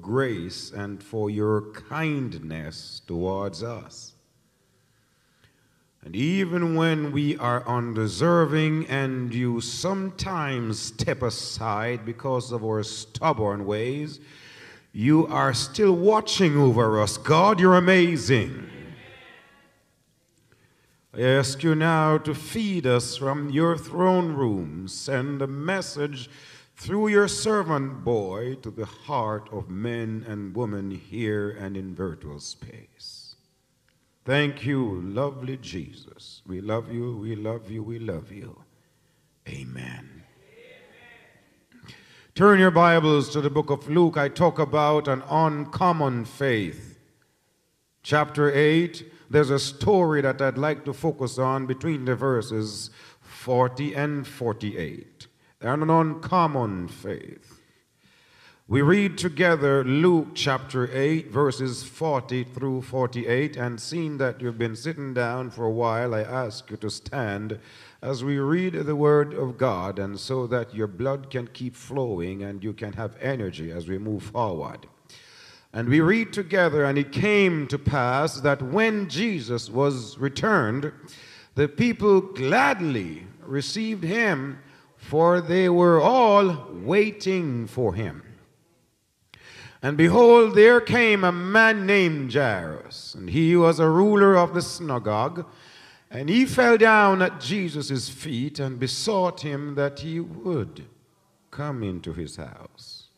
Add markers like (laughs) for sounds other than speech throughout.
grace and for your kindness towards us. And even when we are undeserving and you sometimes step aside because of our stubborn ways, you are still watching over us. God, you're amazing. I ask you now to feed us from your throne room. Send a message through your servant boy to the heart of men and women here and in virtual space. Thank you, lovely Jesus. We love you, we love you, we love you. Amen. Turn your Bibles to the book of Luke. I talk about an uncommon faith. Chapter 8, there's a story that I'd like to focus on between the verses 40 and 48. And an uncommon faith. We read together Luke chapter 8, verses 40 through 48, and seeing that you've been sitting down for a while, I ask you to stand as we read the Word of God, and so that your blood can keep flowing and you can have energy as we move forward. And we read together, and it came to pass that when Jesus was returned, the people gladly received him, for they were all waiting for him. And behold, there came a man named Jairus, and he was a ruler of the synagogue. And he fell down at Jesus' feet and besought him that he would come into his house.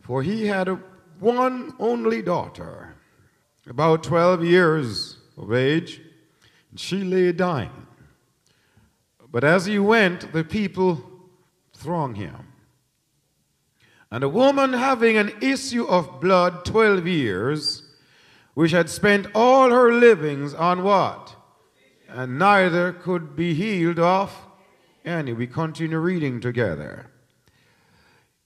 For he had a one only daughter, about 12 years of age, and she lay dying. But as he went, the people thronged him. And a woman having an issue of blood 12 years, which had spent all her livings on what? And neither could be healed of any. We continue reading together.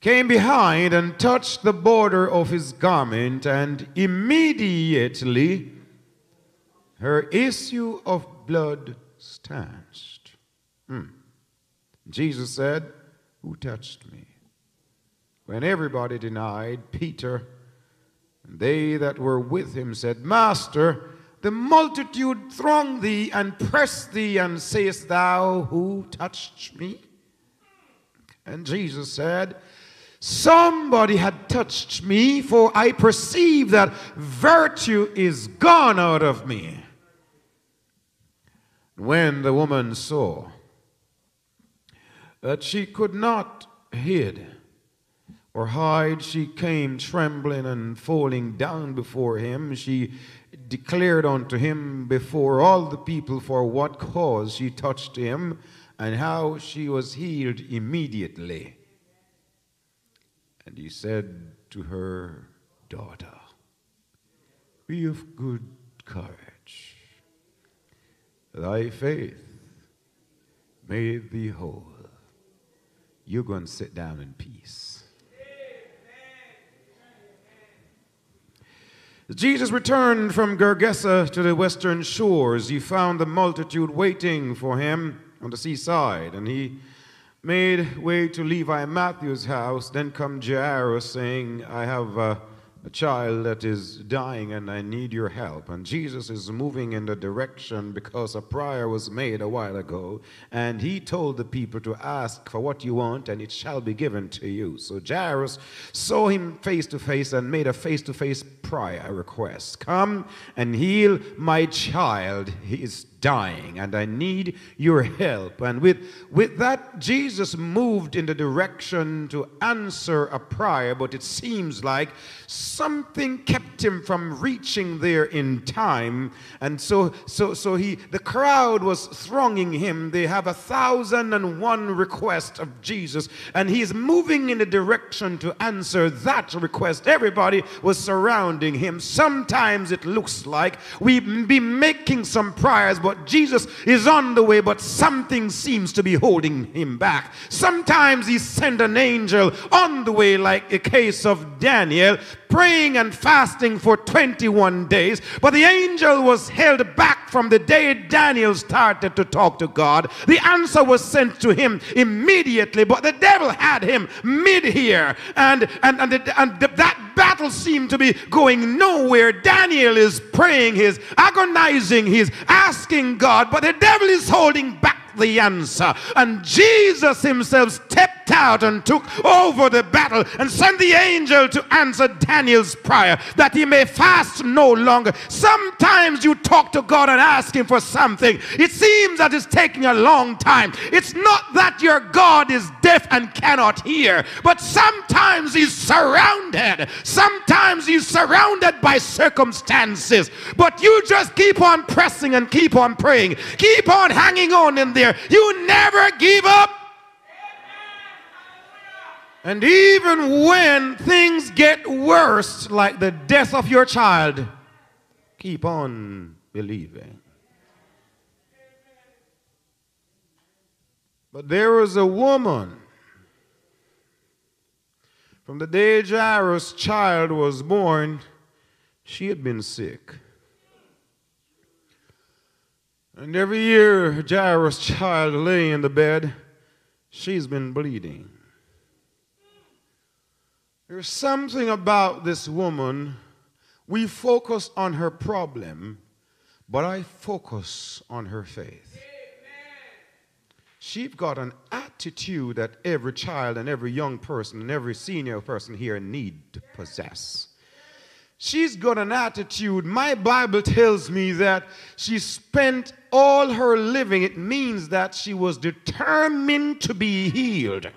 Came behind and touched the border of his garment, and immediately her issue of blood stanched. Hmm. Jesus said, Who touched me? When everybody denied, Peter and they that were with him said, Master, the multitude throng thee and press thee, and sayest thou, Who touched me? And Jesus said, Somebody had touched me, for I perceive that virtue is gone out of me. When the woman saw that she could not hid or hide, she came trembling and falling down before him. She declared unto him before all the people for what cause she touched him and how she was healed immediately. And he said to her, Daughter, be of good courage. Thy faith made thee whole. You're going to sit down in peace. Jesus returned from Gergesa to the western shores. He found the multitude waiting for him on the seaside, and he made way to Levi Matthew's house. Then come Jairus, saying, I have a, a child that is dying, and I need your help. And Jesus is moving in the direction because a prayer was made a while ago, and he told the people to ask for what you want, and it shall be given to you. So Jairus saw him face to face and made a face to face prayer request Come and heal my child. He is dying and I need your help. And with, with that, Jesus moved in the direction to answer a prayer, but it seems like something kept him from reaching there in time. And so, so, so he, the crowd was thronging him. They have a thousand and one request of Jesus, and he's moving in the direction to answer that request. Everybody was surrounding him. Sometimes it looks like we be making some prayers, but Jesus is on the way, but something seems to be holding him back. Sometimes he sent an angel on the way, like a case of Daniel, praying and fasting for 21 days. But the angel was held back from the day Daniel started to talk to God. The answer was sent to him immediately, but the devil had him mid here. And, and, and, the, and the, that battle seemed to be going nowhere. Daniel is praying, he's agonizing, he's asking God, but the devil is holding back the answer. And Jesus himself stepped out and took over the battle and sent the angel to answer Daniel's prayer that he may fast no longer. Sometimes you talk to God and ask him for something. It seems that it's taking a long time. It's not that your God is deaf and cannot hear, but sometimes he's surrounded. Sometimes he's surrounded by circumstances. But you just keep on pressing and keep on praying. Keep on hanging on in there You never give up. And even when things get worse, like the death of your child, keep on believing. But there was a woman from the day Jairus' child was born, she had been sick. And every year, Jairus' child lay in the bed, she's been bleeding. There's something about this woman. We focus on her problem, but I focus on her faith. She's got an attitude that every child and every young person and every senior person here need to possess. She's got an attitude. My Bible tells me that she spent all her living. It means that she was determined to be healed.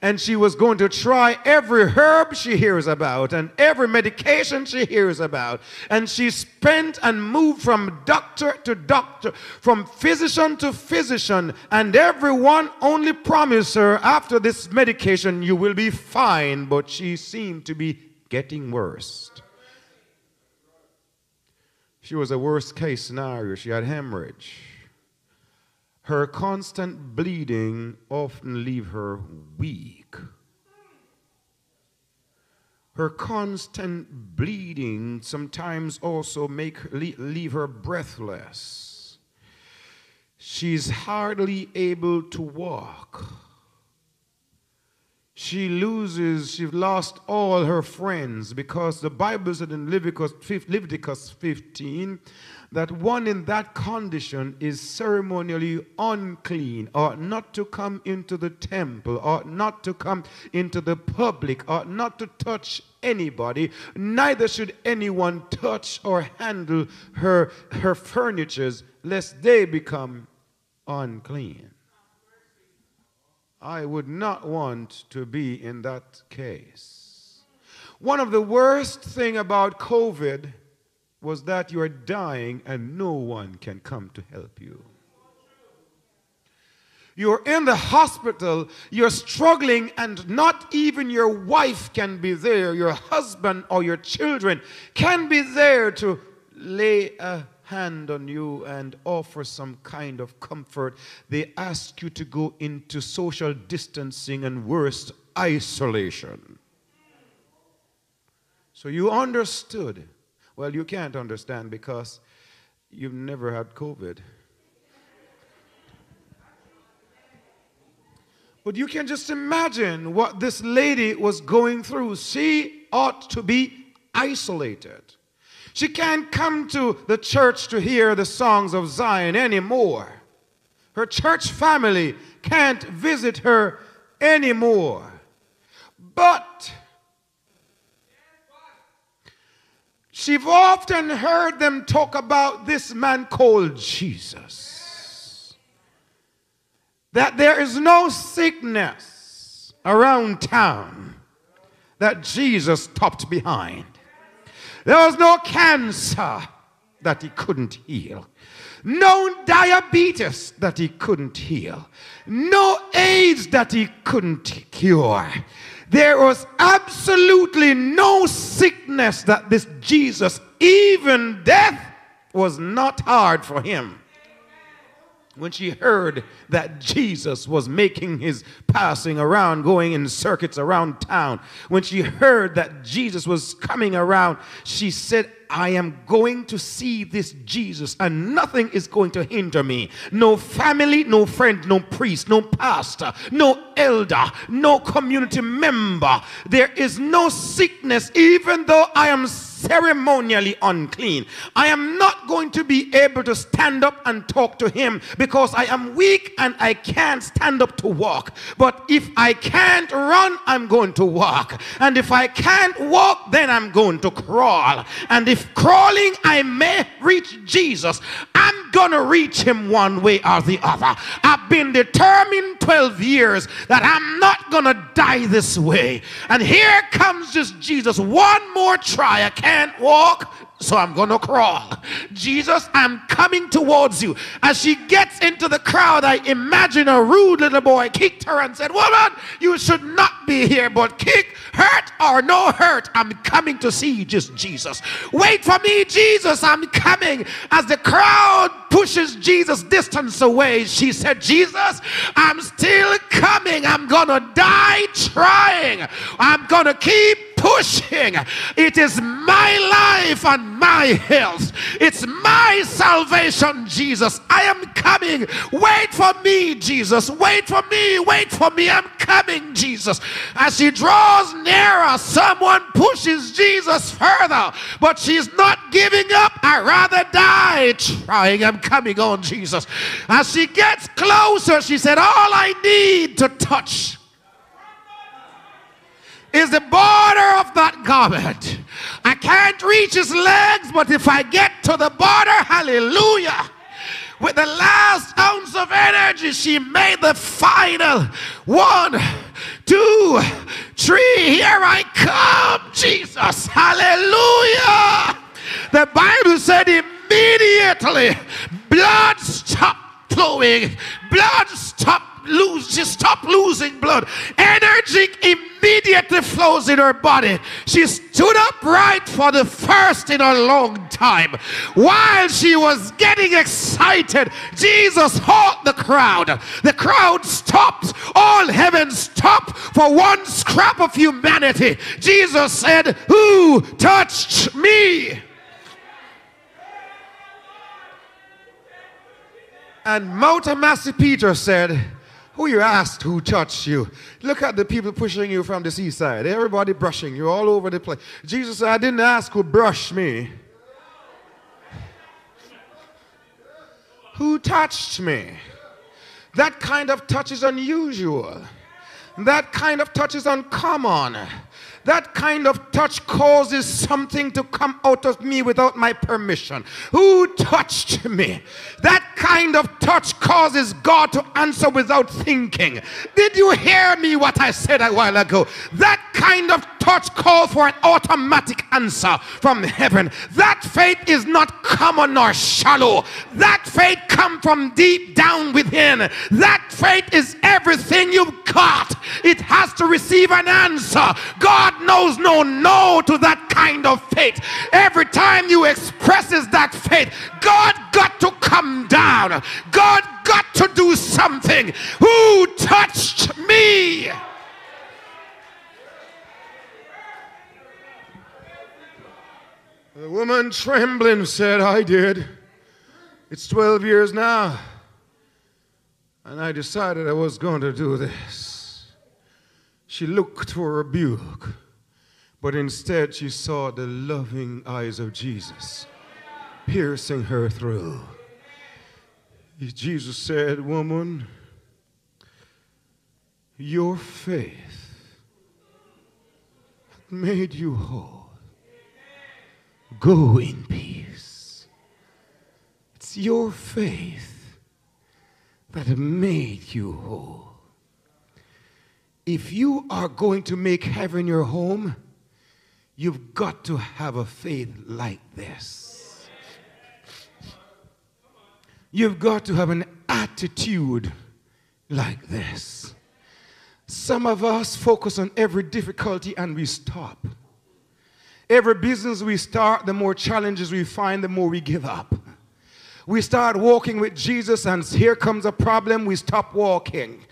And she was going to try every herb she hears about and every medication she hears about. And she spent and moved from doctor to doctor, from physician to physician. And everyone only promised her after this medication, you will be fine. But she seemed to be getting worse. She was a worst case scenario. She had hemorrhage. Her constant bleeding often leave her weak. Her constant bleeding sometimes also make leave her breathless. She's hardly able to walk she loses, she lost all her friends because the Bible said in Leviticus 15 that one in that condition is ceremonially unclean, or not to come into the temple, or not to come into the public, or not to touch anybody, neither should anyone touch or handle her, her furnitures, lest they become unclean. I would not want to be in that case. One of the worst thing about COVID was that you are dying and no one can come to help you. You're in the hospital, you're struggling, and not even your wife can be there, your husband or your children can be there to lay a hand on you and offer some kind of comfort. They ask you to go into social distancing and worst, isolation. So you understood. Well, you can't understand because you've never had COVID. But you can just imagine what this lady was going through. She ought to be isolated. She can't come to the church to hear the songs of Zion anymore. Her church family can't visit her anymore. But she've often heard them talk about this man called Jesus. That there is no sickness around town that Jesus stopped behind. There was no cancer that he couldn't heal. No diabetes that he couldn't heal. No AIDS that he couldn't cure. There was absolutely no sickness that this Jesus, even death, was not hard for him. When she heard that Jesus was making his passing around, going in circuits around town, when she heard that Jesus was coming around, she said, I am going to see this Jesus and nothing is going to hinder me. No family, no friend, no priest, no pastor, no elder, no community member. There is no sickness, even though I am ceremonially unclean. I am not going to be able to stand up and talk to him because I am weak and I can't stand up to walk. But if I can't run, I'm going to walk. And if I can't walk, then I'm going to crawl. And if crawling I may reach Jesus, I'm going to reach him one way or the other. I've been determined 12 years that I'm not going to die this way. And here comes this Jesus. One more try. I can't walk so I'm going to crawl. Jesus, I'm coming towards you. As she gets into the crowd, I imagine a rude little boy kicked her and said, Woman, you should not be here, but kick, hurt or no hurt, I'm coming to see you, just Jesus. Wait for me, Jesus, I'm coming. As the crowd pushes Jesus distance away, she said, Jesus, I'm still coming. I'm going to die trying. I'm going to keep pushing. It is my life and my health. It's my salvation, Jesus. I am coming. Wait for me, Jesus. Wait for me. Wait for me. I'm coming, Jesus. As she draws nearer, someone pushes Jesus further, but she's not giving up. I rather die trying. I'm coming on, Jesus. As she gets closer, she said, All I need to touch is the border of that garment. I can't reach his legs, but if I get to the border, hallelujah. With the last ounce of energy, she made the final one, two, three. Here I come, Jesus. Hallelujah. The Bible said immediately blood stopped flowing, blood stopped lose, she stopped losing blood. Energy immediately flows in her body. She stood upright for the first in a long time. While she was getting excited, Jesus halt the crowd. The crowd stopped. All heaven stopped for one scrap of humanity. Jesus said, Who touched me? And Motomasi Peter said, who you asked who touched you? Look at the people pushing you from the seaside. Everybody brushing you all over the place. Jesus said, I didn't ask who brushed me. Who touched me? That kind of touch is unusual. That kind of touch is uncommon. That kind of touch causes something to come out of me without my permission. Who touched me? That kind of touch causes God to answer without thinking. Did you hear me what I said a while ago? That kind of touch calls for an automatic answer from heaven. That faith is not common nor shallow. That faith comes from deep down within. That faith is everything you've got. It has to receive an answer. God God knows no no to that kind of faith. Every time you expresses that faith, God got to come down. God got to do something. Who touched me? The woman trembling said, I did. It's 12 years now. And I decided I was going to do this. She looked for rebuke. But instead, she saw the loving eyes of Jesus piercing her through. Jesus said, Woman, your faith made you whole. Go in peace. It's your faith that made you whole. If you are going to make heaven your home, You've got to have a faith like this. You've got to have an attitude like this. Some of us focus on every difficulty and we stop. Every business we start, the more challenges we find, the more we give up. We start walking with Jesus, and here comes a problem, we stop walking.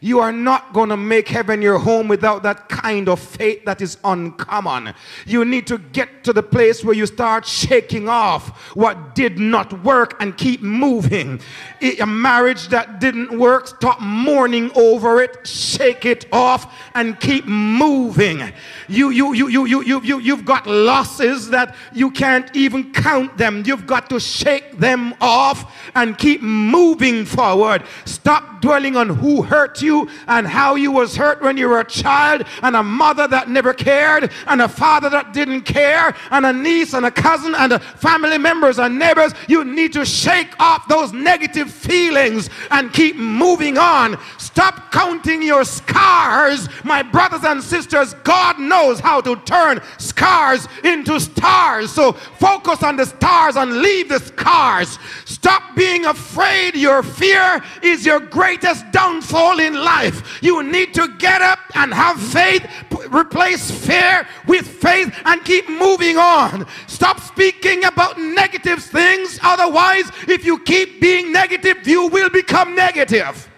You are not going to make heaven your home without that kind of faith that is uncommon. You need to get to the place where you start shaking off what did not work and keep moving. A marriage that didn't work, stop mourning over it, shake it off, and keep moving. You, you, you, you, you, you, you, you've got losses that you can't even count them. You've got to shake them off and keep moving forward. Stop dwelling on who hurt you you and how you was hurt when you were a child and a mother that never cared and a father that didn't care and a niece and a cousin and a family members and neighbors. You need to shake off those negative feelings and keep moving on. Stop counting your scars my brothers and sisters. God knows how to turn scars into stars. So focus on the stars and leave the scars. Stop being afraid. Your fear is your greatest downfall in life. You need to get up and have faith, replace fear with faith, and keep moving on. Stop speaking about negative things. Otherwise, if you keep being negative, you will become negative.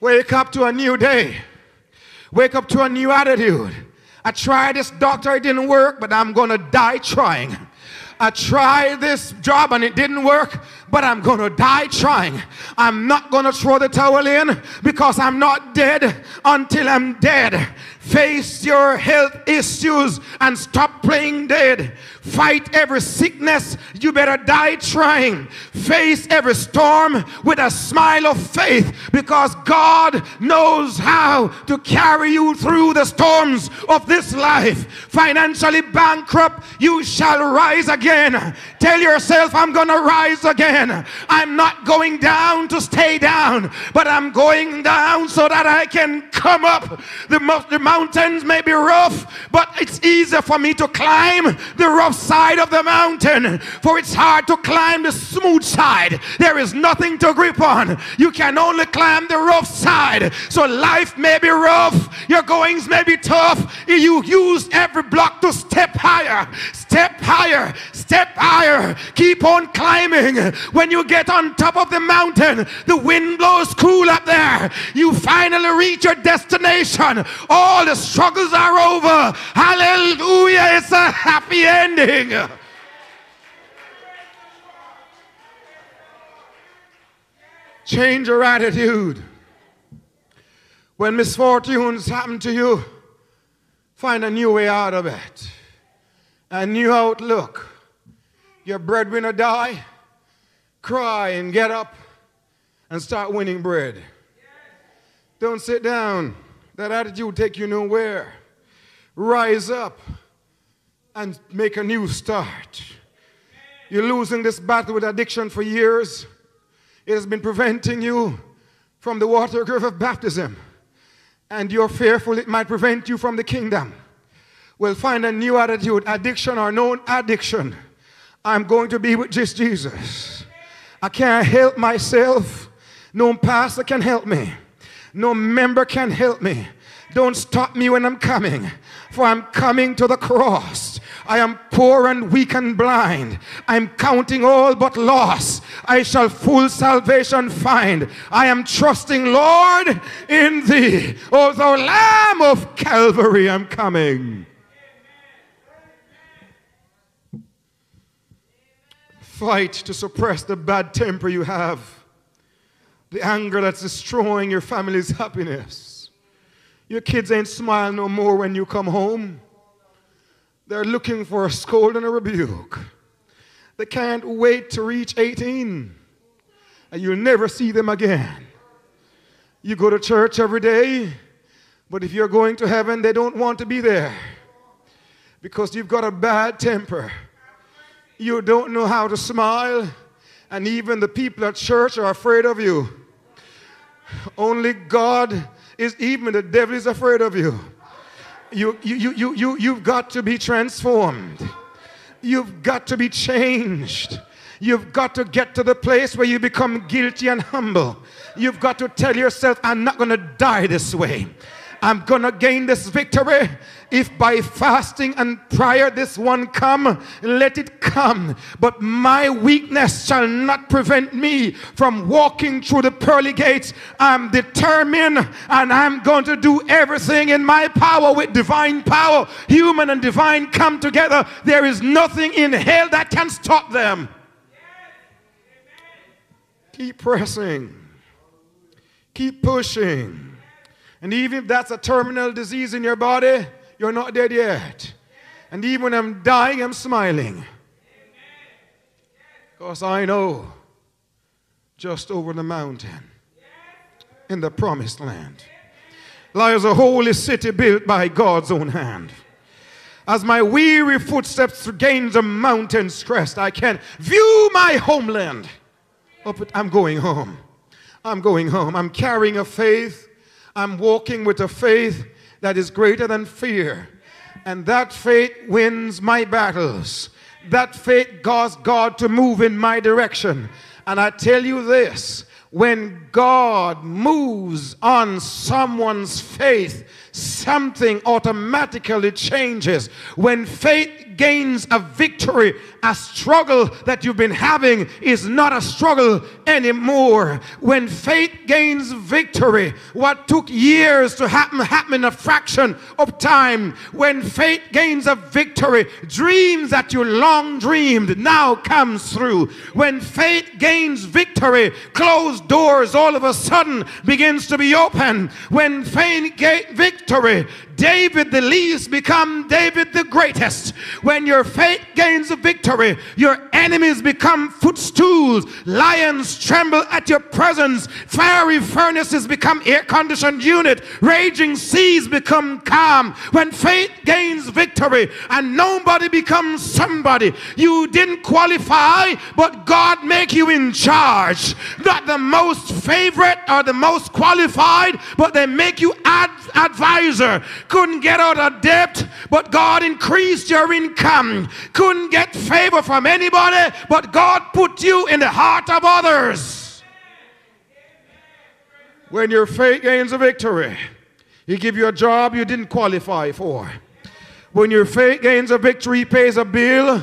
Wake up to a new day. Wake up to a new attitude. I tried this doctor, it didn't work, but I'm going to die trying. I tried this job and it didn't work, but I'm going to die trying. I'm not going to throw the towel in because I'm not dead until I'm dead. Face your health issues and stop playing dead. Fight every sickness. You better die trying. Face every storm with a smile of faith because God knows how to carry you through the storms of this life. Financially bankrupt, you shall rise again. Tell yourself, I'm going to rise again. I'm not going down to stay down, but I'm going down so that I can come up. The, the mountains may be rough, but it's easier for me to climb the rough side of the mountain, for it's hard to climb the smooth side. There is nothing to grip on. You can only climb the rough side. So life may be rough, your goings may be tough. You use every block to step higher, step higher, step higher. Keep on climbing. When you get on top of the mountain, the wind blows cool up there. You finally reach your destination. All the struggles are over. Hallelujah. It's a happy ending. Change your attitude. When misfortunes happen to you, find a new way out of it, a new outlook. Your breadwinner die, cry and get up and start winning bread. Don't sit down. That attitude will take you nowhere. Rise up and make a new start. You're losing this battle with addiction for years. It has been preventing you from the water grave of baptism. And you're fearful it might prevent you from the kingdom. Well, find a new attitude, addiction or no addiction. I'm going to be with just Jesus. I can't help myself. No pastor can help me. No member can help me. Don't stop me when I'm coming, for I'm coming to the cross. I am poor and weak and blind. I'm counting all but loss. I shall full salvation find. I am trusting, Lord, in thee. O thou Lamb of Calvary, I'm coming. Fight to suppress the bad temper you have, the anger that's destroying your family's happiness. Your kids ain't smile no more when you come home. They're looking for a scold and a rebuke. They can't wait to reach 18, and you'll never see them again. You go to church every day, but if you're going to heaven, they don't want to be there because you've got a bad temper you don't know how to smile, and even the people at church are afraid of you. Only God is, even the devil is afraid of you. You, you, you, you, you, you've got to be transformed. You've got to be changed. You've got to get to the place where you become guilty and humble. You've got to tell yourself, I'm not going to die this way. I'm going to gain this victory. If by fasting and prayer this one come, let it come. But my weakness shall not prevent me from walking through the pearly gates. I'm determined and I'm going to do everything in my power with divine power. Human and divine come together. There is nothing in hell that can stop them. Keep pressing. Keep pushing. And even if that's a terminal disease in your body, you're not dead yet. And even when I'm dying, I'm smiling. Because I know just over the mountain in the promised land lies a holy city built by God's own hand. As my weary footsteps gain the mountain's crest, I can view my homeland. Oh, I'm going home. I'm going home. I'm carrying a faith. I'm walking with a faith that is greater than fear. And that faith wins my battles. That faith caused God to move in my direction. And I tell you this when God moves on someone's faith, something automatically changes. When faith gains a victory, a struggle that you've been having is not a struggle anymore. When faith gains victory, what took years to happen happen in a fraction of time. When faith gains a victory, dreams that you long dreamed now comes through. When faith gains victory, closed doors all of a sudden begins to be open. When faith gains victory, David the least become David the greatest. When your faith gains a victory, your enemies become footstools. Lions tremble at your presence. Fiery furnaces become air-conditioned unit. Raging seas become calm. When faith gains victory and nobody becomes somebody, you didn't qualify, but God make you in charge. Not the most favorite or the most qualified, but they make you ad advisor couldn't get out of debt, but God increased your income. Couldn't get favor from anybody, but God put you in the heart of others. When your faith gains a victory, He give you a job you didn't qualify for. When your faith gains a victory, He pays a bill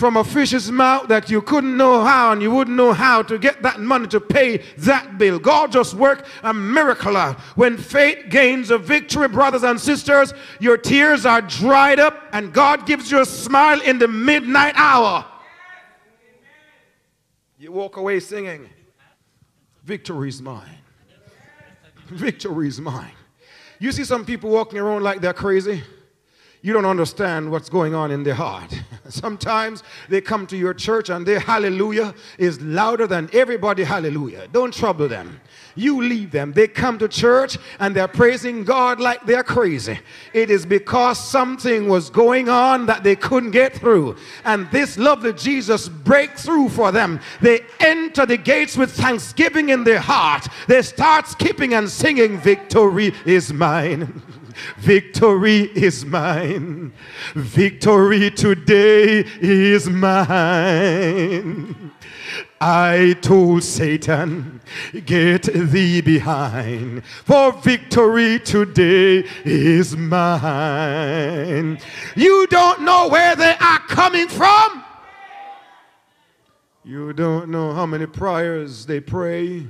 from a fish's mouth that you couldn't know how and you wouldn't know how to get that money to pay that bill. God just worked a miracle out. When faith gains a victory, brothers and sisters, your tears are dried up and God gives you a smile in the midnight hour. You walk away singing, Victory is mine. Victory is mine. You see some people walking around like they're crazy you don't understand what's going on in their heart. (laughs) Sometimes they come to your church and their hallelujah is louder than everybody hallelujah. Don't trouble them. You leave them. They come to church and they're praising God like they're crazy. It is because something was going on that they couldn't get through. And this lovely Jesus break through for them. They enter the gates with thanksgiving in their heart. They start skipping and singing, Victory is mine. (laughs) Victory is mine. Victory today is mine. I told Satan, get thee behind, for victory today is mine. You don't know where they are coming from. You don't know how many prayers they pray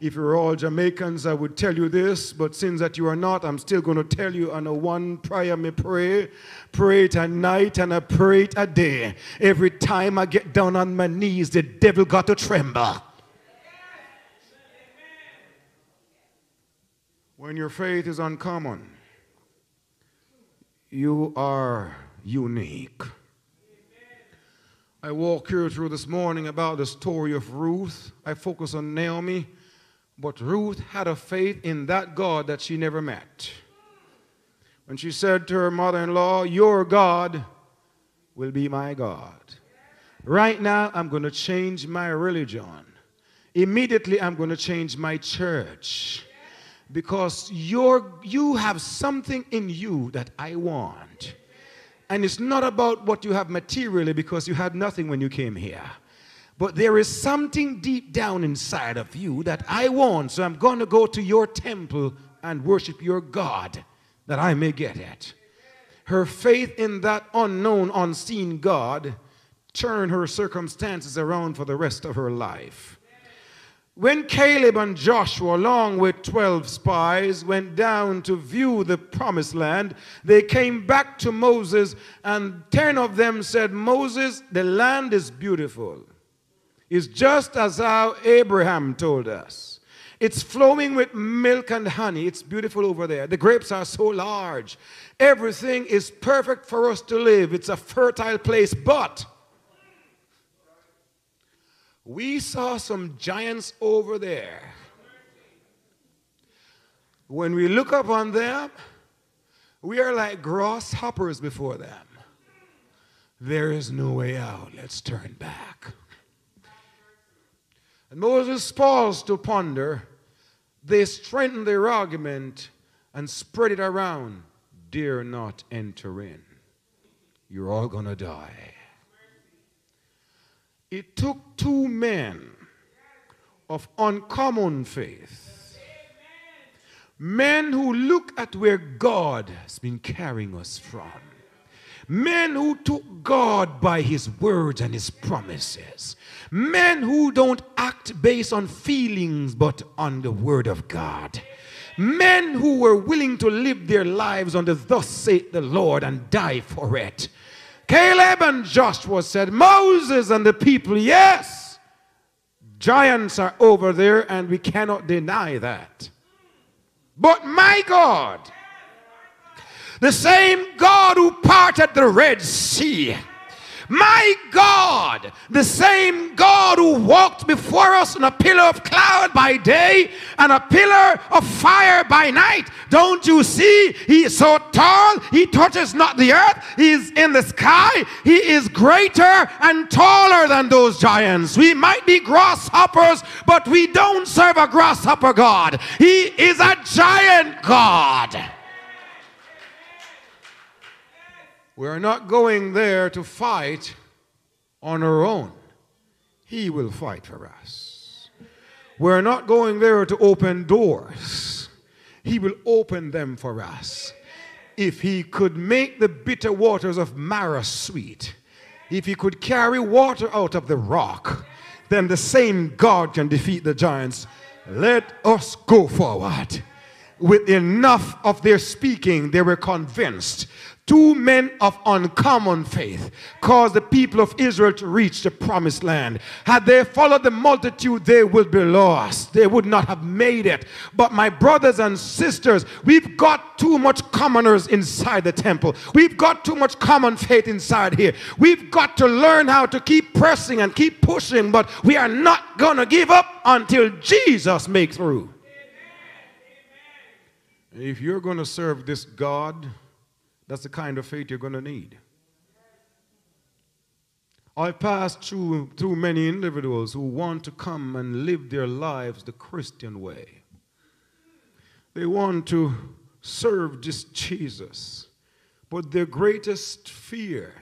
if you're all Jamaicans, I would tell you this, but since that you are not, I'm still going to tell you on a one prayer me pray. Pray it at night and I pray it a day. Every time I get down on my knees, the devil got to tremble. When your faith is uncommon, you are unique. I walk here through this morning about the story of Ruth. I focus on Naomi but Ruth had a faith in that God that she never met. When she said to her mother in law, Your God will be my God. Right now, I'm going to change my religion. Immediately, I'm going to change my church. Because you're, you have something in you that I want. And it's not about what you have materially because you had nothing when you came here. But there is something deep down inside of you that I want. So I'm going to go to your temple and worship your God that I may get it. Her faith in that unknown, unseen God turned her circumstances around for the rest of her life. When Caleb and Joshua, along with 12 spies, went down to view the promised land, they came back to Moses, and 10 of them said, Moses, the land is beautiful. It's just as how Abraham told us. It's flowing with milk and honey. It's beautiful over there. The grapes are so large. Everything is perfect for us to live. It's a fertile place, but we saw some giants over there. When we look upon them, we are like grasshoppers before them. There is no way out. Let's turn back. And Moses paused to ponder. They strengthened their argument and spread it around. Dare not enter in. You're all going to die. It took two men of uncommon faith, men who look at where God has been carrying us from, men who took God by his words and his promises, men who don't act based on feelings but on the word of God. Men who were willing to live their lives under thus saith the Lord and die for it. Caleb and Joshua said, Moses and the people, yes, giants are over there and we cannot deny that. But my God, the same God who parted the Red Sea, my God, the same God who walked before us in a pillar of cloud by day and a pillar of fire by night. Don't you see? He is so tall, he touches not the earth, he is in the sky. He is greater and taller than those giants. We might be grasshoppers, but we don't serve a grasshopper God. He is a giant God. We're not going there to fight on our own. He will fight for us. We're not going there to open doors. He will open them for us. If he could make the bitter waters of Marah sweet, if he could carry water out of the rock, then the same God can defeat the giants. Let us go forward. With enough of their speaking, they were convinced Two men of uncommon faith caused the people of Israel to reach the promised land. Had they followed the multitude, they would be lost. They would not have made it. But my brothers and sisters, we've got too much commoners inside the temple. We've got too much common faith inside here. We've got to learn how to keep pressing and keep pushing, but we are not going to give up until Jesus makes through. If you're going to serve this God, that's the kind of faith you're going to need. I've passed through, through many individuals who want to come and live their lives the Christian way. They want to serve just Jesus, but their greatest fear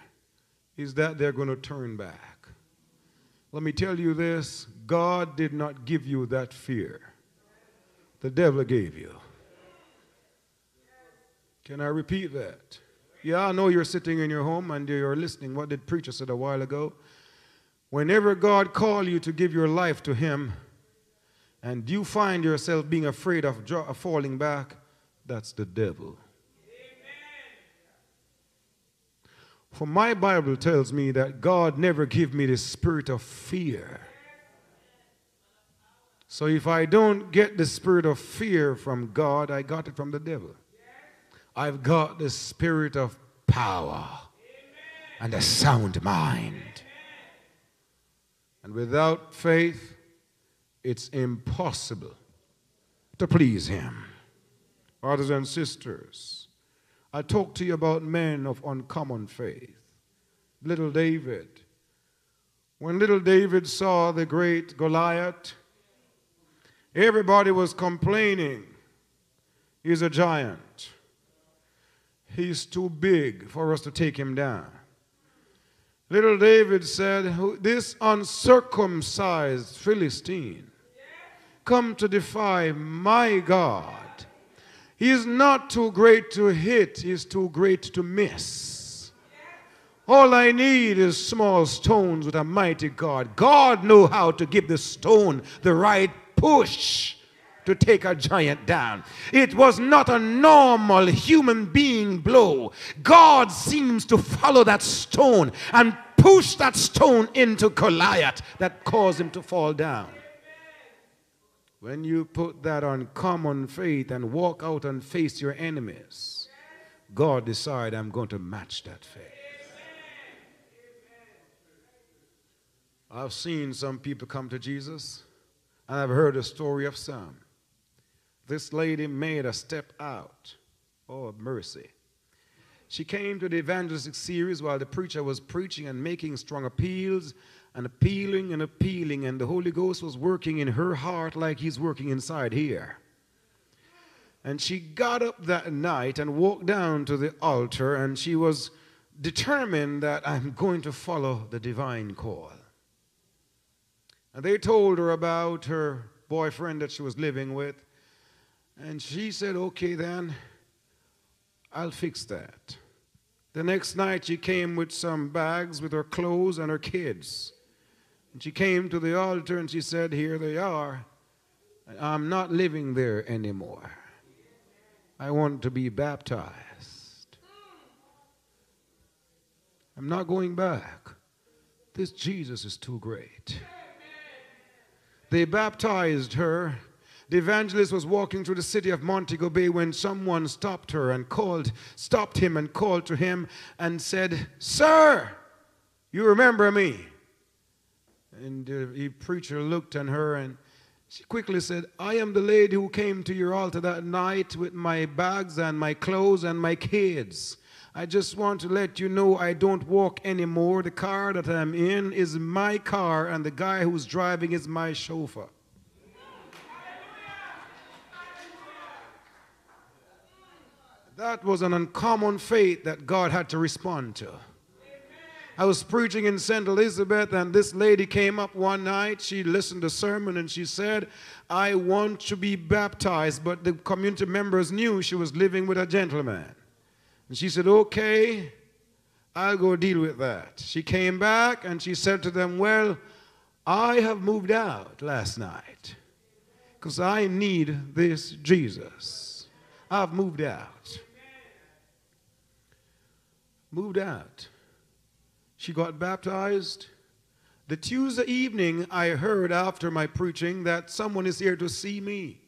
is that they're going to turn back. Let me tell you this God did not give you that fear, the devil gave you. Can I repeat that? Yeah, I know you're sitting in your home and you're listening. What did preacher said a while ago? Whenever God call you to give your life to him and you find yourself being afraid of falling back, that's the devil. For my Bible tells me that God never gave me the spirit of fear. So if I don't get the spirit of fear from God, I got it from the devil. I've got the spirit of power and a sound mind. And without faith, it's impossible to please Him. Brothers and sisters, I talk to you about men of uncommon faith. Little David. When little David saw the great Goliath, everybody was complaining. He's a giant. He's too big for us to take him down. Little David said, This uncircumcised Philistine come to defy my God. He's not too great to hit, he's too great to miss. All I need is small stones with a mighty God. God knew how to give the stone the right push to take a giant down. It was not a normal human being blow. God seems to follow that stone and push that stone into Goliath that caused him to fall down. When you put that on common faith and walk out and face your enemies, God decide I'm going to match that faith. I've seen some people come to Jesus, and I've heard a story of some. This lady made a step out. Oh, mercy. She came to the evangelistic series while the preacher was preaching and making strong appeals and appealing and appealing, and the Holy Ghost was working in her heart like He's working inside here. And she got up that night and walked down to the altar, and she was determined that I'm going to follow the divine call. And they told her about her boyfriend that she was living with, and she said, Okay, then, I'll fix that. The next night, she came with some bags with her clothes and her kids. And she came to the altar and she said, Here they are. I'm not living there anymore. I want to be baptized. I'm not going back. This Jesus is too great. They baptized her the evangelist was walking through the city of Montego Bay when someone stopped her and called, stopped him and called to him and said, Sir, you remember me? And the preacher looked at her and she quickly said, I am the lady who came to your altar that night with my bags and my clothes and my kids. I just want to let you know I don't walk anymore. The car that I'm in is my car, and the guy who's driving is my chauffeur. That was an uncommon faith that God had to respond to. I was preaching in St. Elizabeth, and this lady came up one night. She listened to sermon and she said, I want to be baptized. But the community members knew she was living with a gentleman. And she said, Okay, I'll go deal with that. She came back and she said to them, Well, I have moved out last night because I need this Jesus. I've moved out moved out. She got baptized. The Tuesday evening, I heard after my preaching that someone is here to see me.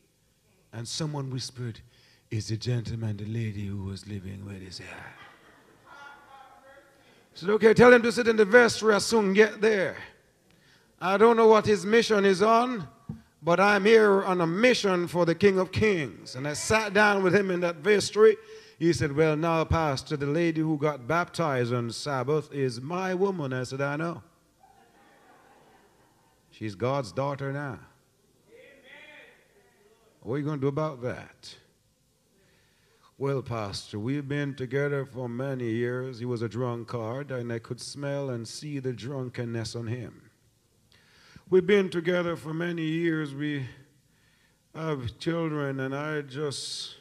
And someone whispered, Is the gentleman the lady who was living with is here? I said, Okay, tell him to sit in the vestry. I'll soon get there. I don't know what his mission is on, but I'm here on a mission for the King of Kings. And I sat down with him in that vestry he said, Well, now, Pastor, the lady who got baptized on Sabbath is my woman. I said, I know. She's God's daughter now. What are you going to do about that? Well, Pastor, we've been together for many years. He was a drunkard, and I could smell and see the drunkenness on him. We've been together for many years. We have children, and I just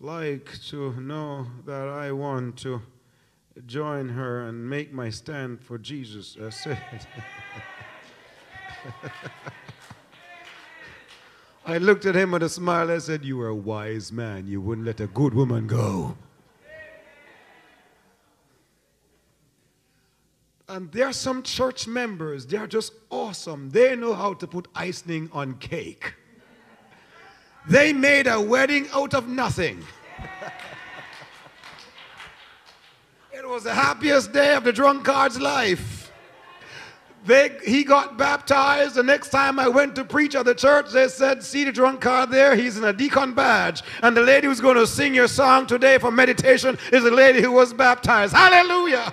like to know that I want to join her and make my stand for Jesus. I said. (laughs) I looked at him with a smile. I said, You are a wise man. You wouldn't let a good woman go. And there are some church members, they are just awesome. They know how to put icing on cake. They made a wedding out of nothing. it was the happiest day of the drunkard's life. They, he got baptized. The next time I went to preach at the church, they said, See the drunkard there? He's in a deacon badge. And the lady who's going to sing your song today for meditation is the lady who was baptized. Hallelujah.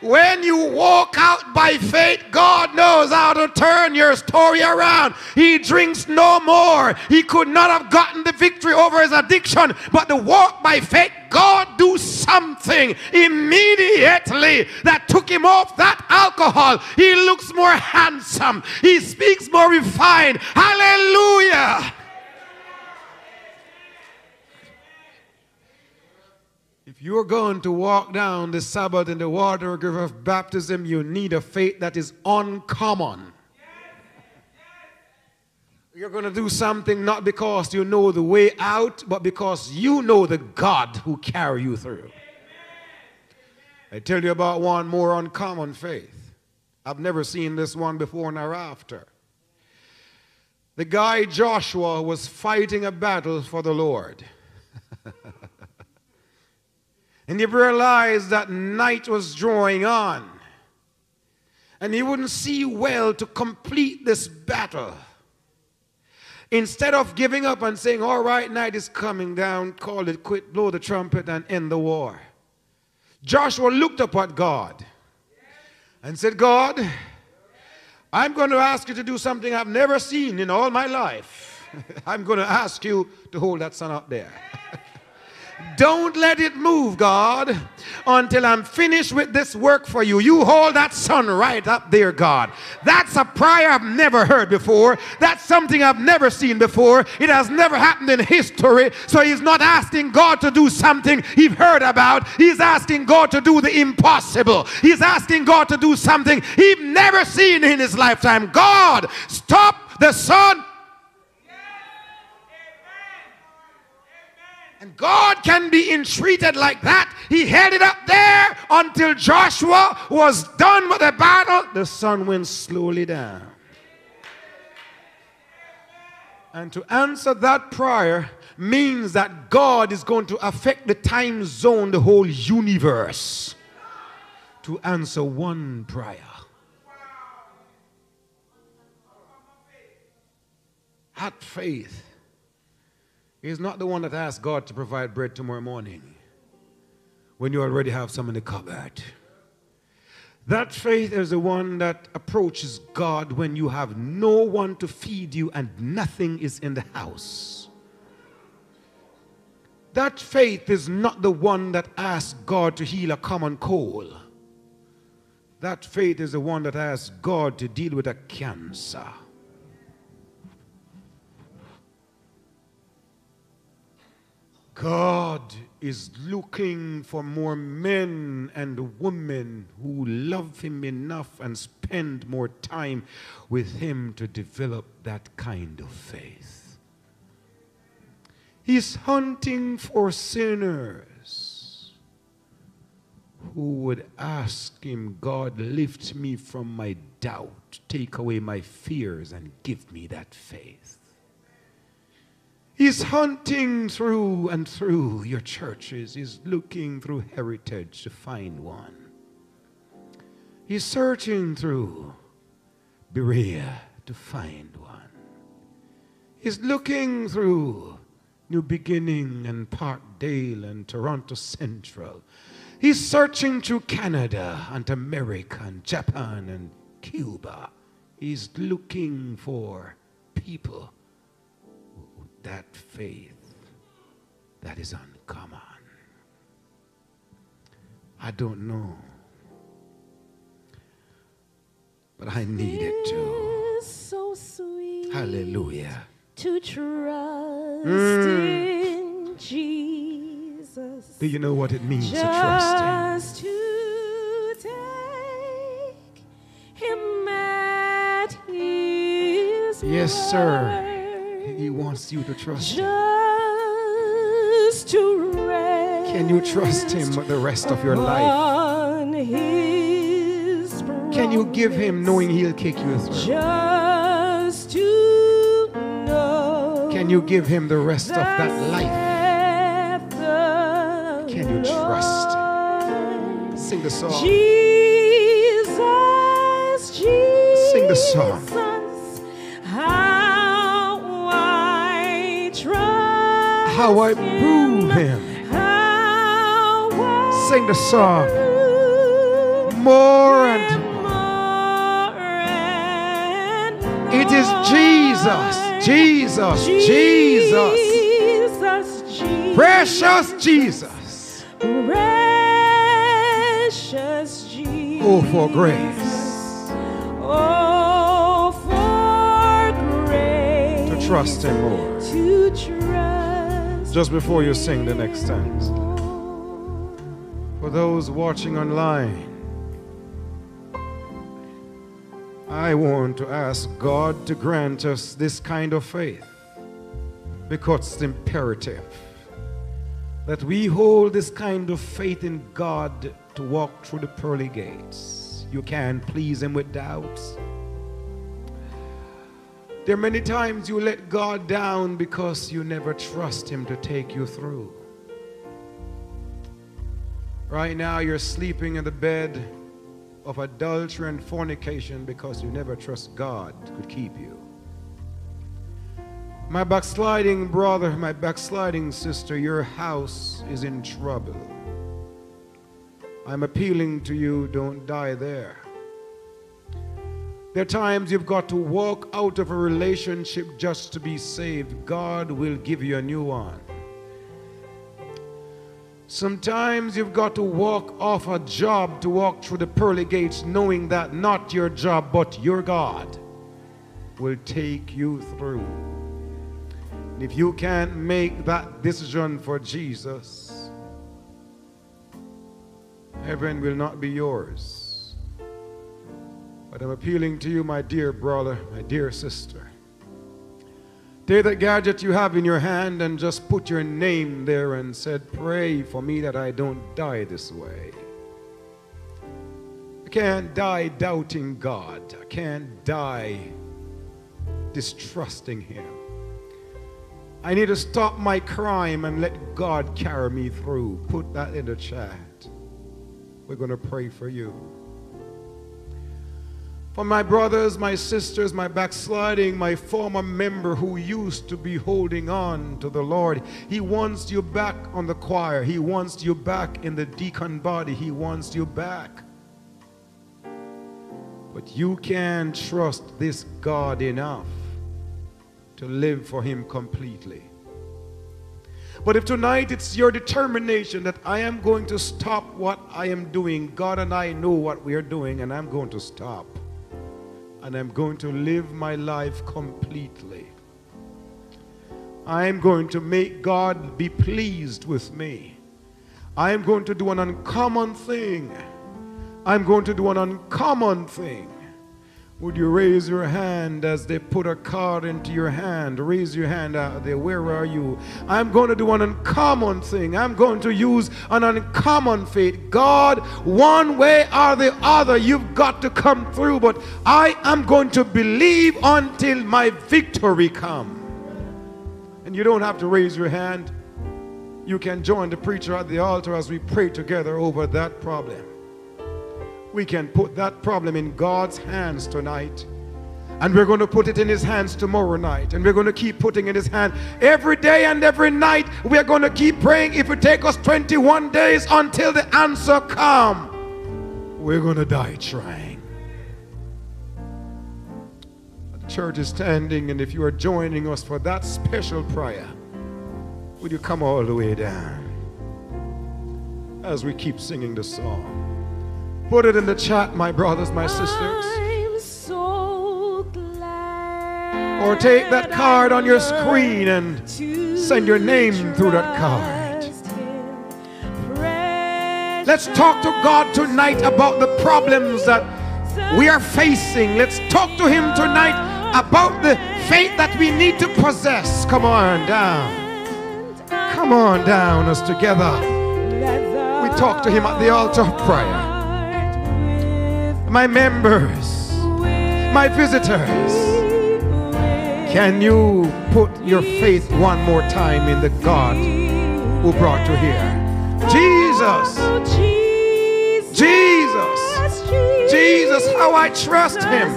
When you walk out by faith, God knows how to turn your story around. He drinks no more. He could not have gotten the victory over his addiction, but the walk by faith, God do something immediately that took him off that alcohol. He looks more handsome. He speaks more refined. Hallelujah. You're going to walk down the Sabbath in the water river of baptism, you need a faith that is uncommon. You're going to do something not because you know the way out, but because you know the God who carry you through. I tell you about one more uncommon faith. I've never seen this one before nor after. The guy Joshua was fighting a battle for the Lord. (laughs) and he realized that night was drawing on. And he wouldn't see well to complete this battle. Instead of giving up and saying, All right, night is coming down, call it quit, blow the trumpet, and end the war. Joshua looked up at God and said, God, I'm going to ask you to do something I've never seen in all my life. (laughs) I'm going to ask you to hold that sun up there. (laughs) Don't let it move, God, until I'm finished with this work for you. You hold that sun right up there, God. That's a prayer I've never heard before. That's something I've never seen before. It has never happened in history. So he's not asking God to do something he's heard about. He's asking God to do the impossible. He's asking God to do something he's never seen in his lifetime. God, stop the sun God can be entreated like that. He held it up there until Joshua was done with the battle. The sun went slowly down. And to answer that prayer means that God is going to affect the time zone, the whole universe, to answer one prayer. That faith He's not the one that asks God to provide bread tomorrow morning when you already have some in the cupboard. That faith is the one that approaches God when you have no one to feed you and nothing is in the house. That faith is not the one that asks God to heal a common cold. That faith is the one that asks God to deal with a cancer. God is looking for more men and women who love Him enough and spend more time with Him to develop that kind of faith. He's hunting for sinners who would ask Him, God, lift me from my doubt, take away my fears, and give me that faith. He's hunting through and through your churches. He's looking through heritage to find one. He's searching through Berea to find one. He's looking through New Beginning and Parkdale and Toronto Central. He's searching through Canada and America and Japan and Cuba. He's looking for people that faith that is uncommon. I don't know. But I need it too. So sweet Hallelujah. to trust mm. in Jesus. Do you know what it means to trust Him? To take him at his Yes, sir. He wants you to trust Him. Just to rest Can you trust Him the rest of your life? Can you give Him knowing He'll kick you through? Just to know Can you give Him the rest of that life? Can you trust Sing the song. Jesus, Jesus. Sing the song. How I prove Him. Sing the song. More and more It is. Jesus, Jesus, Jesus. Jesus, Jesus. Precious Jesus. Precious Jesus. Oh, for grace. Oh, for grace. To trust Him more. Just before you sing the next stanza. For those watching online, I want to ask God to grant us this kind of faith because it's imperative that we hold this kind of faith in God to walk through the pearly gates. You can't please Him with doubts. There are many times you let God down because you never trust Him to take you through. Right now, you're sleeping in the bed of adultery and fornication because you never trust God could keep you. My backsliding brother, my backsliding sister, your house is in trouble. I'm appealing to you, don't die there. There are times you've got to walk out of a relationship just to be saved. God will give you a new one. Sometimes you've got to walk off a job to walk through the pearly gates, knowing that not your job, but your God will take you through. And if you can't make that decision for Jesus, heaven will not be yours. But I'm appealing to you, my dear brother, my dear sister. Take that gadget you have in your hand and just put your name there and said, Pray for me that I don't die this way. I can't die doubting God. I can't die distrusting Him. I need to stop my crime and let God carry me through. Put that in the chat. We're going to pray for you. For my brothers, my sisters, my backsliding, my former member who used to be holding on to the Lord, He wants you back on the choir. He wants you back in the deacon body. He wants you back. But you can't trust this God enough to live for Him completely. But if tonight it's your determination that I am going to stop what I am doing, God and I know what we are doing, and I'm going to stop and I'm going to live my life completely. I'm going to make God be pleased with me. I'm going to do an uncommon thing. I'm going to do an uncommon thing. Would you raise your hand as they put a card into your hand? Raise your hand out there. Where are you? I'm going to do an uncommon thing. I'm going to use an uncommon faith. God, one way or the other, you've got to come through, but I am going to believe until my victory come. And you don't have to raise your hand. You can join the preacher at the altar as we pray together over that problem we can put that problem in God's hands tonight. And we're going to put it in his hands tomorrow night. And we're going to keep putting in his hand every day and every night. We're going to keep praying. If it take us 21 days until the answer come, we're going to die trying. The church is standing, and if you are joining us for that special prayer, would you come all the way down as we keep singing the song? Put it in the chat, my brothers, my sisters. I'm so glad Or take that card on your screen and send your name through that card. Let's talk to God tonight about the problems that we are facing. Let's talk to Him tonight about the faith that we need to possess. Come on down. Come on down us together. We talk to Him at the altar of prayer. My members, my visitors, can you put your faith one more time in the God who brought you here? Jesus, Jesus, Jesus, how I trust Him.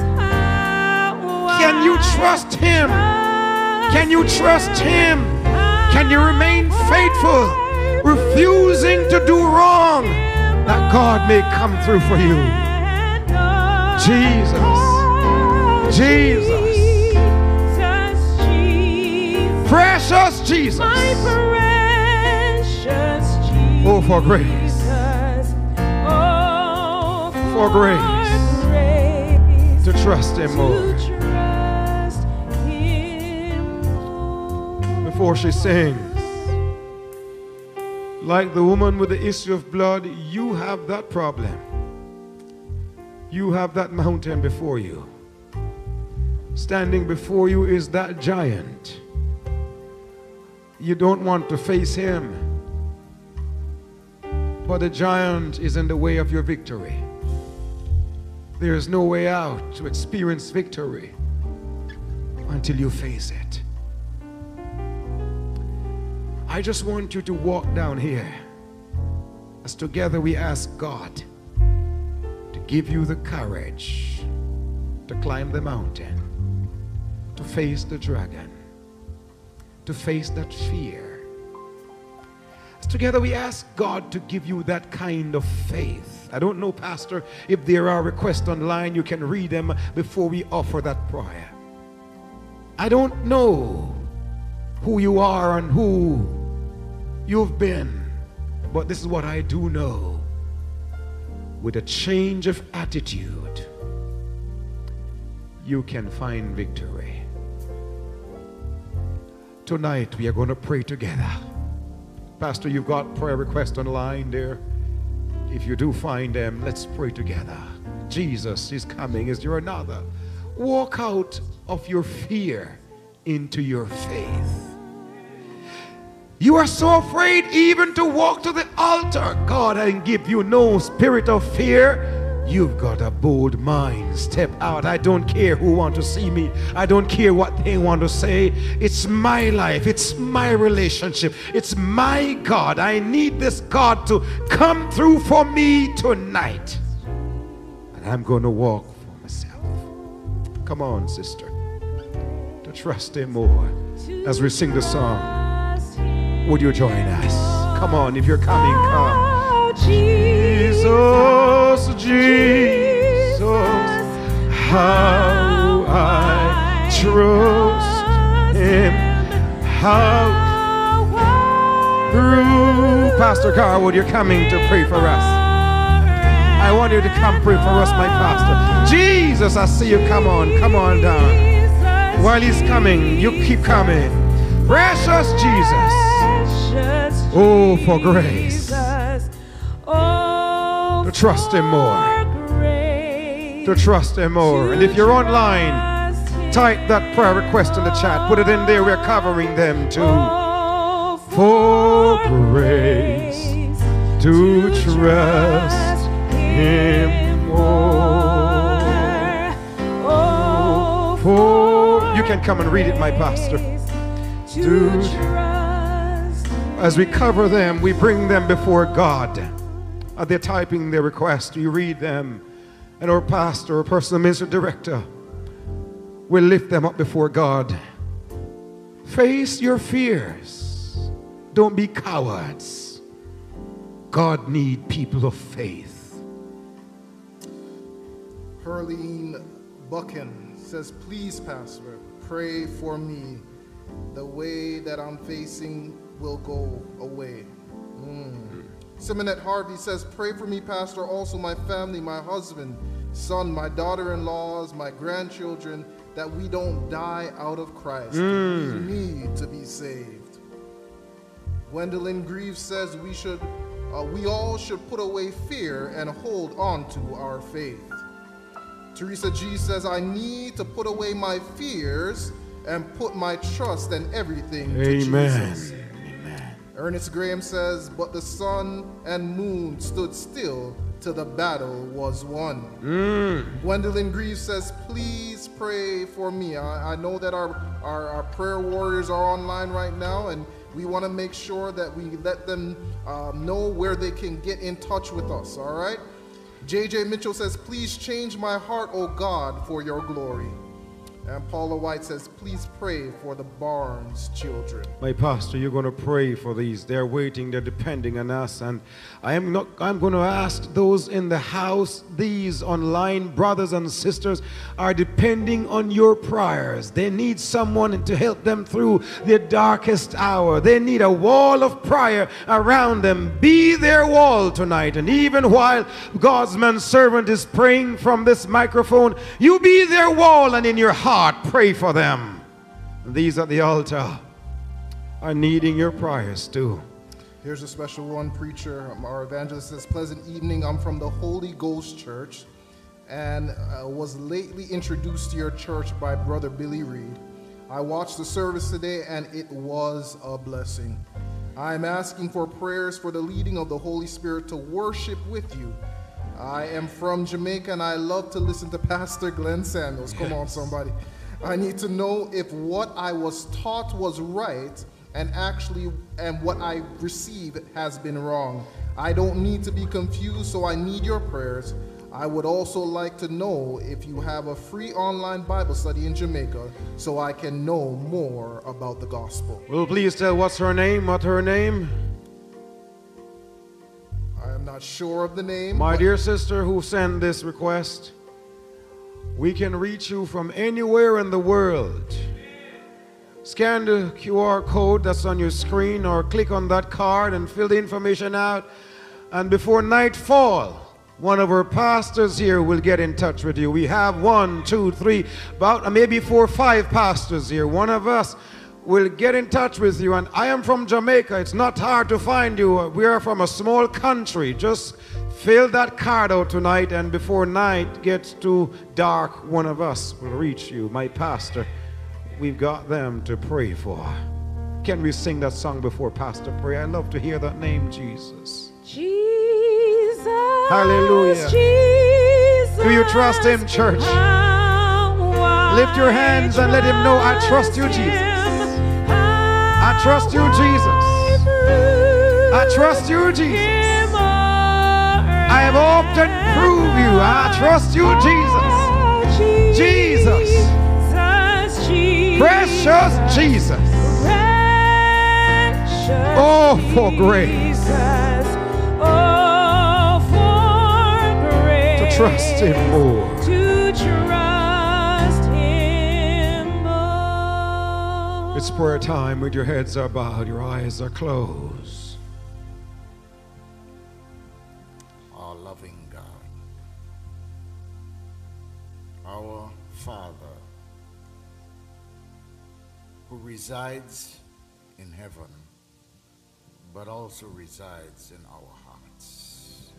Can you trust Him? Can you trust Him? Can you remain faithful, refusing to do wrong, that God may come through for you? Jesus, Jesus, precious Jesus. My precious oh, Jesus. Oh, for grace. Oh, For grace. grace To trust Him more. To trust Him more. Before she sings, Like the woman with the issue of blood, you have that problem. You have that mountain before you. Standing before you is that giant. You don't want to face him. But the giant is in the way of your victory. There is no way out to experience victory until you face it. I just want you to walk down here as together we ask God give you the courage to climb the mountain, to face the dragon, to face that fear. Together we ask God to give you that kind of faith. I don't know, Pastor, if there are requests online, you can read them before we offer that prayer. I don't know who you are and who you've been, but this is what I do know. With a change of attitude, you can find victory. Tonight, we are going to pray together. Pastor, you've got prayer requests online there. If you do find them, let's pray together. Jesus is coming. Is there another? Walk out of your fear into your faith. You are so afraid even to walk to the altar. God, I give you no spirit of fear. You've got a bold mind. Step out. I don't care who want to see me. I don't care what they want to say. It's my life. It's my relationship. It's my God. I need this God to come through for me tonight. And I'm going to walk for myself. Come on, sister. To trust him more as we sing the song. Would you join us? Come on, if you're coming, ah, come. Jesus, Jesus, how I trust Him, how through Pastor Carwood, you're coming to pray for us. I want you to come pray for us, my pastor. Jesus, I see you. Come on, come on down. While he's coming, you keep coming. Precious Jesus. Oh, for grace. Oh, To trust Him more. To trust Him more. And if you're online, type that prayer request in the chat. Put it in there. We're covering them too. Oh, For grace to trust Him more. Oh, For you can come and read it, my pastor. To To trust. As we cover them, we bring them before God. Uh, they're typing their request. You read them, and our pastor, or personal minister director, will lift them up before God. Face your fears. Don't be cowards. God need people of faith. Herline Buchan says, Please, Pastor, pray for me. The way that I'm facing will go away. Mm. Simonette Harvey says, Pray for me, Pastor, also my family, my husband, son, my daughter in laws, my grandchildren, that we don't die out of Christ. We need to be saved. Gwendolyn Greaves says we should, uh, we all should put away fear and hold on to our faith. Teresa G says, I need to put away my fears and put my trust and everything to Amen. Jesus. Ernest Graham says, But the sun and moon stood still till the battle was won. Gwendolyn Greaves says, Please pray for me. I, I know that our, our, our prayer warriors are online right now, and we want to make sure that we let them um, know where they can get in touch with us, all right? JJ Mitchell says, Please change my heart, O God, for your glory. And Paula White says, Please pray for the Barnes children. My pastor, you're going to pray for these. They're waiting, they're depending on us. And I am not I'm going to ask those in the house, these online brothers and sisters are depending on your prayers. They need someone to help them through their darkest hour. They need a wall of prayer around them. Be their wall tonight. And even while God's man servant is praying from this microphone, you be their wall and in your heart pray for them. These at the altar are needing your prayers too. Here's a special one, preacher. Our evangelist says, Pleasant evening. I'm from the Holy Ghost Church and uh, was lately introduced to your church by Brother Billy Reed. I watched the service today and it was a blessing. I am asking for prayers for the leading of the Holy Spirit to worship with you. I am from Jamaica and I love to listen to Pastor Glenn Samuels. Come on, somebody. I need to know if what I was taught was right and actually and what I receive has been wrong. I don't need to be confused, so I need your prayers. I would also like to know if you have a free online Bible study in Jamaica so I can know more about the gospel. Will please tell what's her name? What her name? I am not sure of the name. My dear sister who sent this request, we can reach you from anywhere in the world. Scan the QR code that's on your screen or click on that card and fill the information out. And before nightfall, one of our pastors here will get in touch with you. We have one, two, three, about uh, maybe four, five pastors here. One of us will get in touch with you. And I am from Jamaica. It's not hard to find you. We are from a small country. Just fill that card out tonight, and before night gets too dark, one of us will reach you. My pastor, we've got them to pray for. Can we sing that song before Pastor pray? I love to hear that name, Jesus. Jesus. Hallelujah. Jesus. Do you trust him, church? Lift your hands and let him know, I trust you, Jesus. I trust you, Jesus. I trust you, Jesus. I have often proved you. I trust you, Jesus. Jesus. Jesus. Precious Jesus. Oh, for grace. Jesus. Oh, for grace. To trust him more. It's prayer time with your heads are bowed, your eyes are closed. our loving God, our Father, who resides in heaven, but also resides in our hearts.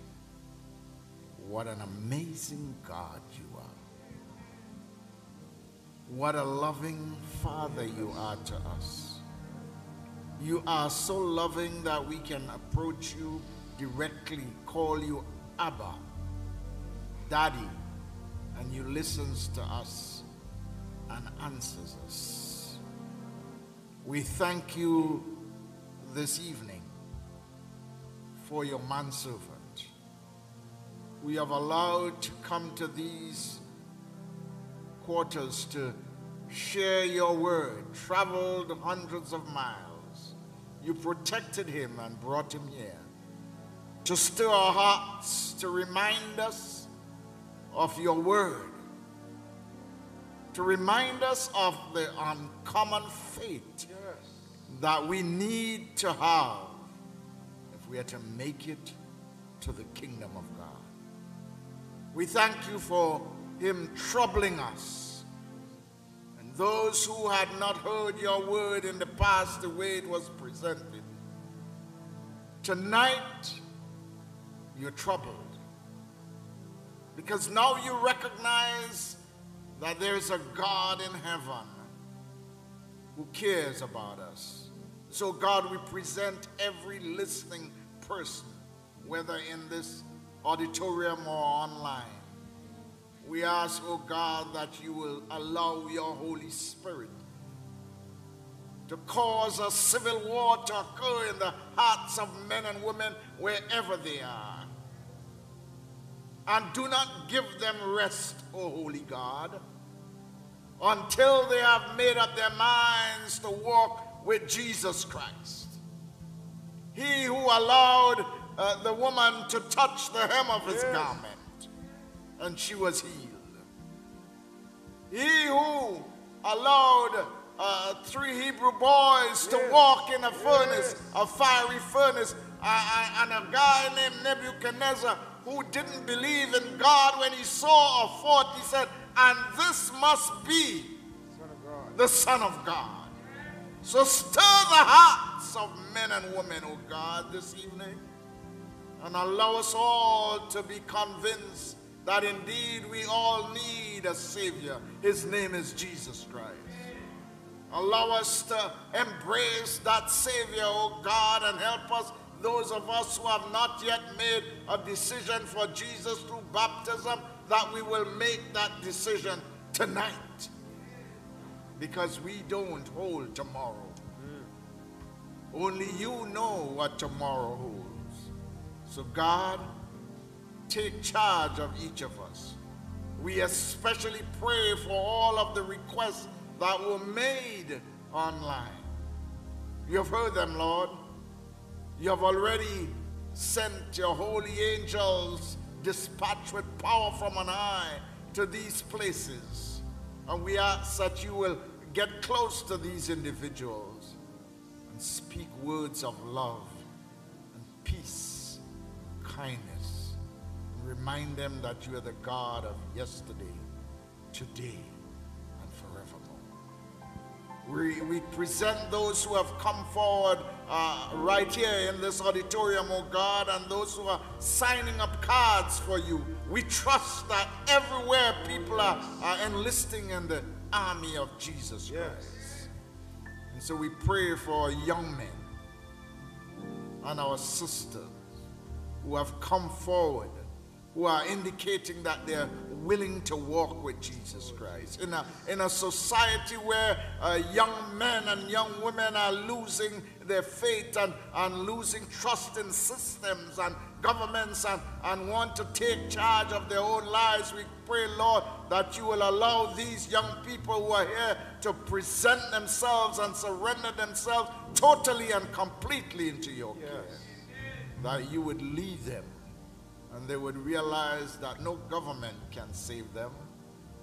What an amazing God. What a loving Father you are to us. You are so loving that we can approach you directly, call you Abba, Daddy, and you listens to us and answers us. We thank you this evening for your manservant. We have allowed to come to these quarters to share your word, traveled hundreds of miles. You protected him and brought him here to stir our hearts, to remind us of your word, to remind us of the uncommon faith that we need to have if we are to make it to the kingdom of God. We thank you for him troubling us. And those who had not heard your word in the past the way it was presented, tonight you're troubled. Because now you recognize that there's a God in heaven who cares about us. So, God, we present every listening person, whether in this auditorium or online. We ask, oh God, that you will allow your Holy Spirit to cause a civil war to occur in the hearts of men and women wherever they are. And do not give them rest, O holy God, until they have made up their minds to walk with Jesus Christ. He who allowed uh, the woman to touch the hem of his garment, and she was healed. He who allowed uh, three Hebrew boys to walk in a furnace, a fiery furnace, uh, and a guy named Nebuchadnezzar who didn't believe in God when he saw a fort, he said, and this must be the Son of God. So stir the hearts of men and women, oh God, this evening, and allow us all to be convinced that indeed we all need a Savior. His name is Jesus Christ. Allow us to embrace that Savior, oh God, and help us, those of us who have not yet made a decision for Jesus through baptism, that we will make that decision tonight. Because we don't hold tomorrow. Only you know what tomorrow holds. So, God, take charge of each of us. We especially pray for all of the requests that were made online. You have heard them, Lord. You have already sent your holy angels dispatched with power from on high to these places. And we ask that you will get close to these individuals and speak words of love and peace, kindness, remind them that you are the God of yesterday, today, and forevermore. We, we present those who have come forward uh, right here in this auditorium, oh God, and those who are signing up cards for you. We trust that everywhere people are, are enlisting in the army of Jesus Christ. And so we pray for our young men and our sisters who have come forward, who are indicating that they're willing to walk with Jesus Christ. In a, in a society where uh, young men and young women are losing their faith and, and losing trust in systems and governments and, and want to take charge of their own lives, we pray, Lord, that you will allow these young people who are here to present themselves and surrender themselves totally and completely into your care. That you would lead them and they would realize that no government can save them,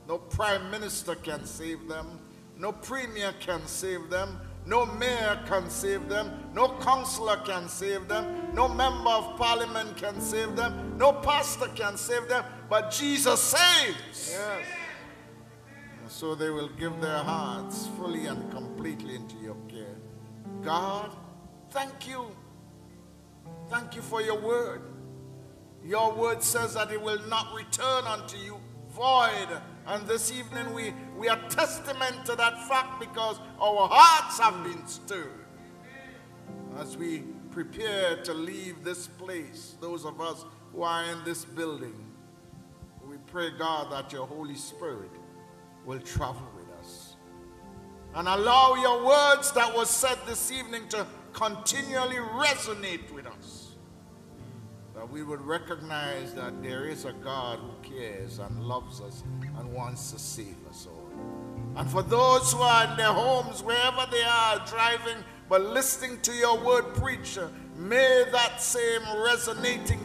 no prime minister can save them, no premier can save them, no mayor can save them, no councillor can save them, no member of parliament can save them, no pastor can save them, but Jesus saves. Yes. And so they will give their hearts fully and completely into your care. God, thank you. Thank you for your word. Your word says that it will not return unto you void. And this evening we, we are testament to that fact because our hearts have been stirred. As we prepare to leave this place, those of us who are in this building, we pray, God, that your Holy Spirit will travel with us. And allow your words that were said this evening to continually resonate with us we would recognize that there is a God who cares and loves us and wants to save us all. And for those who are in their homes, wherever they are, driving but listening to your word preacher, may that same resonating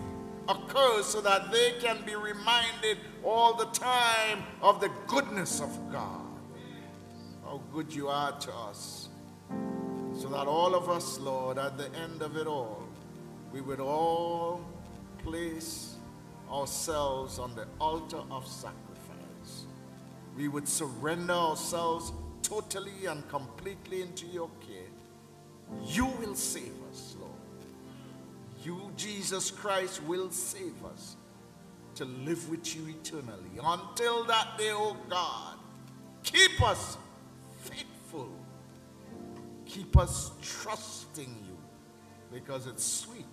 occur so that they can be reminded all the time of the goodness of God. How good you are to us. So that all of us, Lord, at the end of it all, we would all place ourselves on the altar of sacrifice. We would surrender ourselves totally and completely into your care. You will save us, Lord. You, Jesus Christ, will save us to live with you eternally. Until that day, oh God, keep us faithful. Keep us trusting you because it's sweet